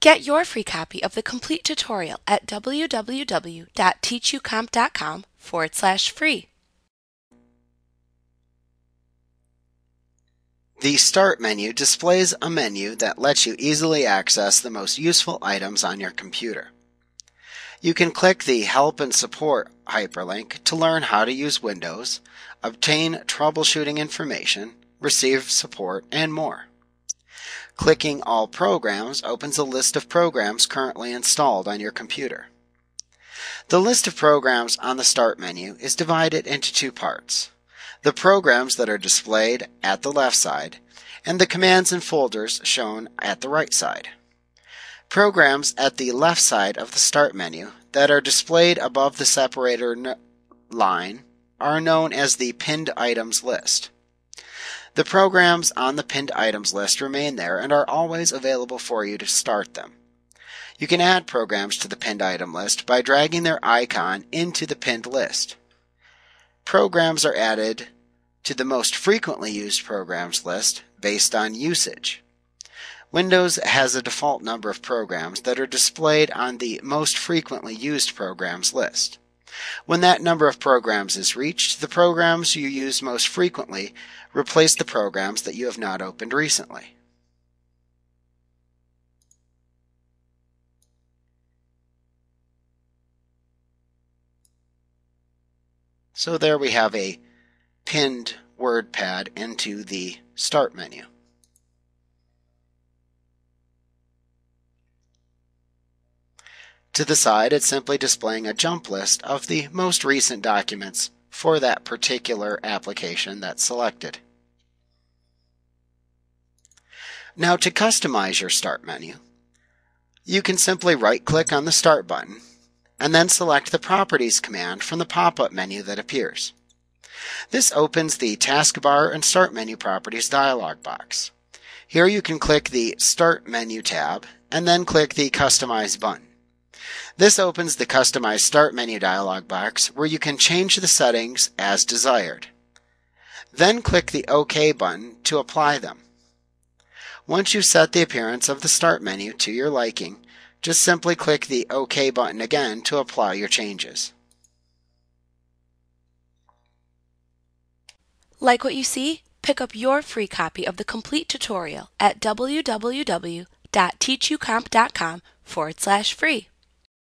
Get your free copy of the complete tutorial at www.teachucomp.com forward slash free. The Start menu displays a menu that lets you easily access the most useful items on your computer. You can click the Help and Support hyperlink to learn how to use Windows, obtain troubleshooting information, receive support, and more. Clicking All Programs opens a list of programs currently installed on your computer. The list of programs on the Start menu is divided into two parts the programs that are displayed at the left side, and the commands and folders shown at the right side. Programs at the left side of the Start menu that are displayed above the separator line are known as the pinned items list. The programs on the pinned items list remain there and are always available for you to start them. You can add programs to the pinned item list by dragging their icon into the pinned list. Programs are added to the most frequently used programs list based on usage. Windows has a default number of programs that are displayed on the most frequently used programs list. When that number of programs is reached, the programs you use most frequently replace the programs that you have not opened recently. So there we have a pinned WordPad into the Start menu. To the side, it's simply displaying a jump list of the most recent documents for that particular application that's selected. Now to customize your Start menu, you can simply right-click on the Start button and then select the Properties command from the pop-up menu that appears. This opens the Taskbar and Start Menu Properties dialog box. Here you can click the Start Menu tab and then click the Customize button. This opens the Customize Start menu dialog box where you can change the settings as desired. Then click the OK button to apply them. Once you've set the appearance of the Start menu to your liking, just simply click the OK button again to apply your changes. Like what you see? Pick up your free copy of the complete tutorial at www.teachucomp.com forward slash free.